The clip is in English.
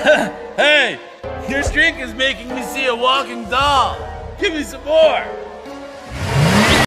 hey, your drink is making me see a walking doll. Give me some more.